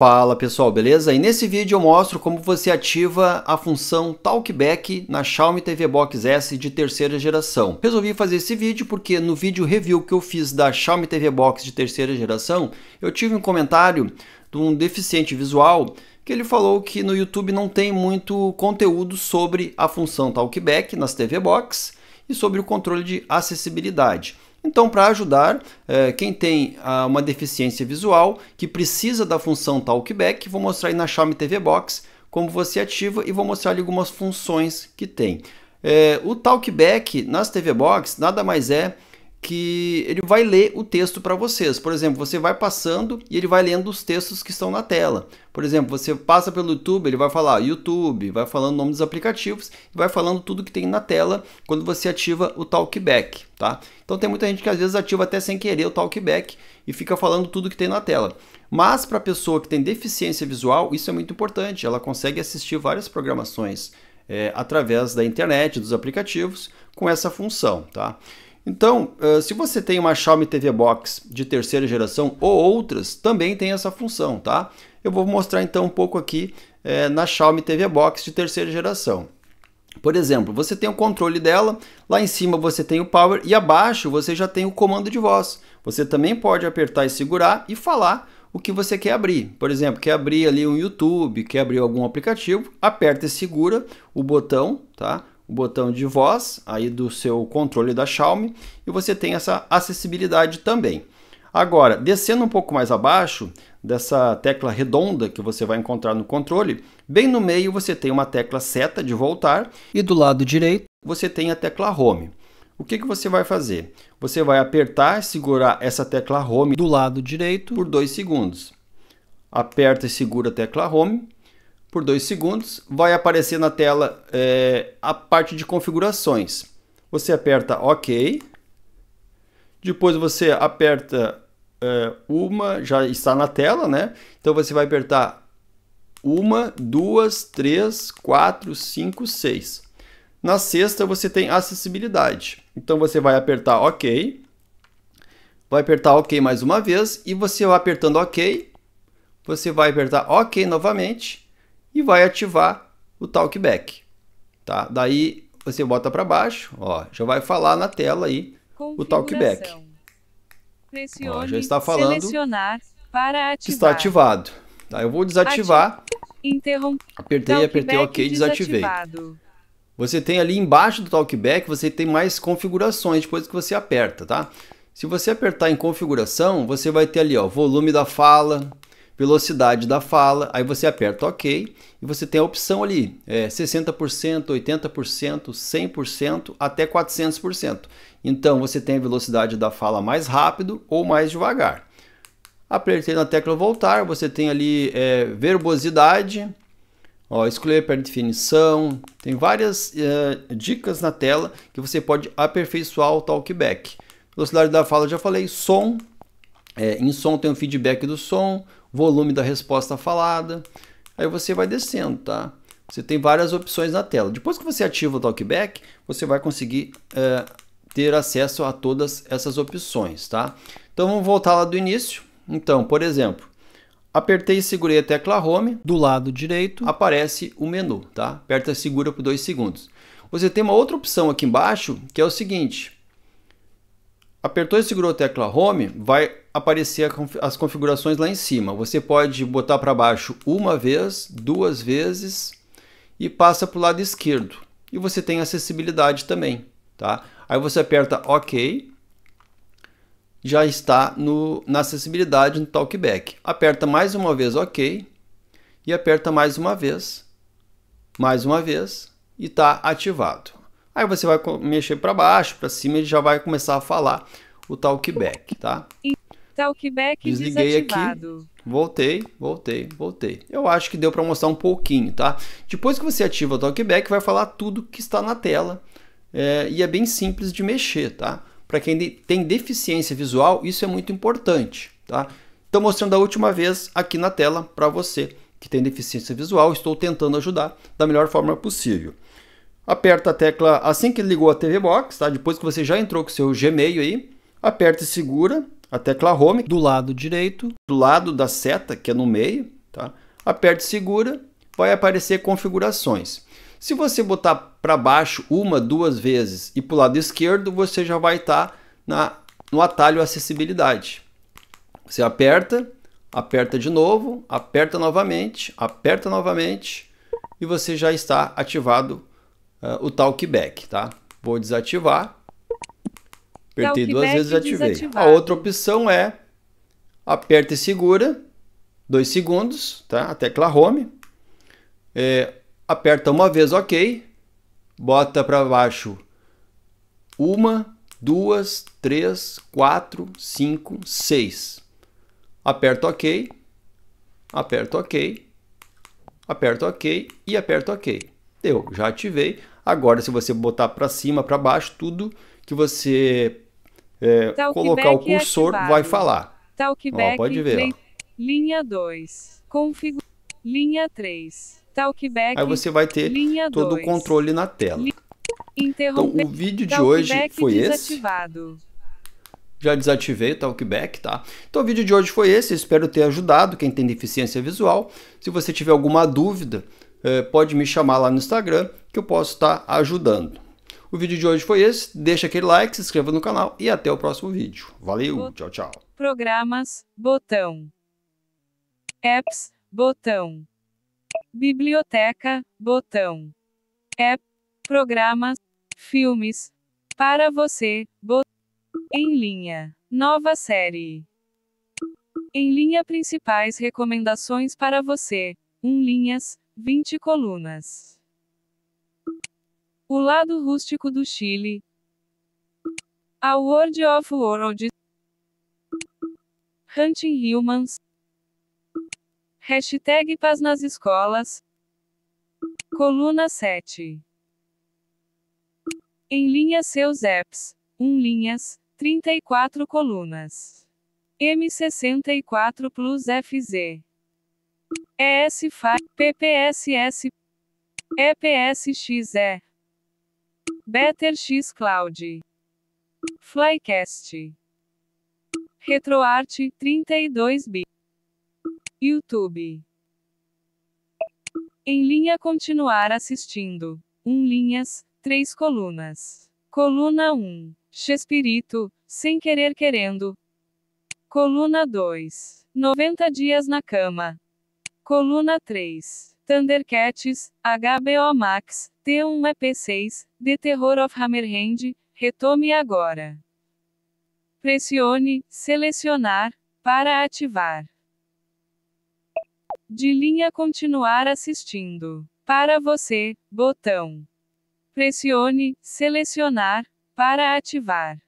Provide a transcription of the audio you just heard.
Fala pessoal, beleza? E nesse vídeo eu mostro como você ativa a função Talkback na Xiaomi TV Box S de terceira geração. Resolvi fazer esse vídeo porque no vídeo review que eu fiz da Xiaomi TV Box de terceira geração, eu tive um comentário de um deficiente visual que ele falou que no YouTube não tem muito conteúdo sobre a função Talkback nas TV Box e sobre o controle de acessibilidade. Então, para ajudar é, quem tem ah, uma deficiência visual que precisa da função Talkback, vou mostrar aí na Xiaomi TV Box como você ativa e vou mostrar algumas funções que tem. É, o Talkback nas TV Box nada mais é que ele vai ler o texto para vocês. Por exemplo, você vai passando e ele vai lendo os textos que estão na tela. Por exemplo, você passa pelo YouTube, ele vai falar YouTube, vai falando o nome dos aplicativos vai falando tudo que tem na tela quando você ativa o Talkback, tá? Então tem muita gente que às vezes ativa até sem querer o Talkback e fica falando tudo que tem na tela. Mas para a pessoa que tem deficiência visual, isso é muito importante. Ela consegue assistir várias programações é, através da internet, dos aplicativos, com essa função, tá? Então, se você tem uma Xiaomi TV Box de terceira geração ou outras, também tem essa função, tá? Eu vou mostrar então um pouco aqui é, na Xiaomi TV Box de terceira geração. Por exemplo, você tem o controle dela, lá em cima você tem o power e abaixo você já tem o comando de voz. Você também pode apertar e segurar e falar o que você quer abrir. Por exemplo, quer abrir ali um YouTube, quer abrir algum aplicativo, aperta e segura o botão, tá? O botão de voz aí do seu controle da Xiaomi e você tem essa acessibilidade também. Agora, descendo um pouco mais abaixo dessa tecla redonda que você vai encontrar no controle, bem no meio você tem uma tecla seta de voltar e do lado direito você tem a tecla Home. O que, que você vai fazer? Você vai apertar e segurar essa tecla Home do lado direito por 2 segundos. Aperta e segura a tecla Home por dois segundos, vai aparecer na tela é, a parte de configurações. Você aperta OK, depois você aperta é, uma, já está na tela, né? Então você vai apertar uma, duas, três, quatro, cinco, seis. Na sexta você tem acessibilidade. Então você vai apertar OK, vai apertar OK mais uma vez e você vai apertando OK, você vai apertar OK novamente e vai ativar o talkback, tá? Daí você bota para baixo, ó, já vai falar na tela aí o talkback. Ó, já está falando está ativado. Tá, eu vou desativar. Apertei, apertei OK, desativei. Você tem ali embaixo do talkback, você tem mais configurações depois que você aperta, tá? Se você apertar em configuração, você vai ter ali, ó, volume da fala, velocidade da fala, aí você aperta OK e você tem a opção ali, é 60%, 80%, 100% até 400%. Então você tem a velocidade da fala mais rápido ou mais devagar. Apertei na tecla voltar, você tem ali é, verbosidade, ó, escolher para definição, tem várias é, dicas na tela que você pode aperfeiçoar o talkback. Velocidade da fala já falei, som, é, em som tem o feedback do som, volume da resposta falada. Aí você vai descendo, tá? Você tem várias opções na tela. Depois que você ativa o Talkback, você vai conseguir é, ter acesso a todas essas opções, tá? Então vamos voltar lá do início. Então, por exemplo, apertei e segurei a tecla Home, do lado direito aparece o menu, tá? Aperta e segura por dois segundos. Você tem uma outra opção aqui embaixo, que é o seguinte, Apertou e segurou a tecla Home, vai aparecer as configurações lá em cima. Você pode botar para baixo uma vez, duas vezes e passa para o lado esquerdo. E você tem acessibilidade também. Tá? Aí você aperta OK, já está no, na acessibilidade no Talkback. Aperta mais uma vez OK e aperta mais uma vez, mais uma vez e está ativado. Aí você vai mexer para baixo, para cima, ele já vai começar a falar o talkback, tá? Talkback Desliguei aqui, voltei, voltei, voltei. Eu acho que deu para mostrar um pouquinho, tá? Depois que você ativa o talkback, vai falar tudo que está na tela é, e é bem simples de mexer, tá? Para quem tem deficiência visual, isso é muito importante, tá? Estou mostrando a última vez aqui na tela para você que tem deficiência visual. Estou tentando ajudar da melhor forma possível aperta a tecla assim que ligou a TV Box, tá? Depois que você já entrou com o seu Gmail aí, aperta e segura a tecla Home do lado direito, do lado da seta, que é no meio, Tá? Aperte segura, vai aparecer configurações. Se você botar para baixo uma, duas vezes e para o lado esquerdo, você já vai estar tá no atalho acessibilidade. Você aperta, aperta de novo, aperta novamente, aperta novamente e você já está ativado uh, o talkback, tá? Vou desativar. Apertei talkback duas vezes e ativei. A outra opção é aperta e segura, dois segundos, tá? A tecla home. É, aperta uma vez OK, bota para baixo uma, duas, três, quatro, cinco, seis. Aperta OK, aperta OK, aperta OK e aperta OK. Deu, já ativei. Agora, se você botar para cima, para baixo, tudo que você é, colocar o cursor ativado. vai falar. Talkback, ó, pode ver. Linha 2. Configura. Linha 3. Talkback. Aí você vai ter todo dois. o controle na tela. Então, o vídeo de hoje foi desativado. esse. Já desativei o Talkback, tá? Então, o vídeo de hoje foi esse. Espero ter ajudado quem tem deficiência visual. Se você tiver alguma dúvida, pode me chamar lá no Instagram que eu posso estar ajudando. O vídeo de hoje foi esse. Deixa aquele like, se inscreva no canal e até o próximo vídeo. Valeu, tchau, tchau. Programas, botão. Apps, botão. Biblioteca, botão. App, programas, filmes. Para você, botão. Em linha. Nova série. Em linha principais recomendações para você. 1 linhas, 20 colunas. O lado rústico do Chile. A World of Worlds. Hunting Humans. Hashtag Paz nas escolas. Coluna 7. Em linha seus apps. 1 linhas, 34 colunas. M64 Plus FZ. ES5, PPSS, EPSXE. Better X Cloud. Flycast. RetroArt 32 bit. YouTube. Em linha continuar assistindo. 1 linhas, 3 colunas. Coluna 1. Chespirito, sem querer querendo. Coluna 2. 90 dias na cama. Coluna 3. Thundercats, HBO Max, T1 EP6, The Terror of Hammerhand, retome agora. Pressione, selecionar, para ativar. De linha continuar assistindo. Para você, botão. Pressione selecionar para ativar.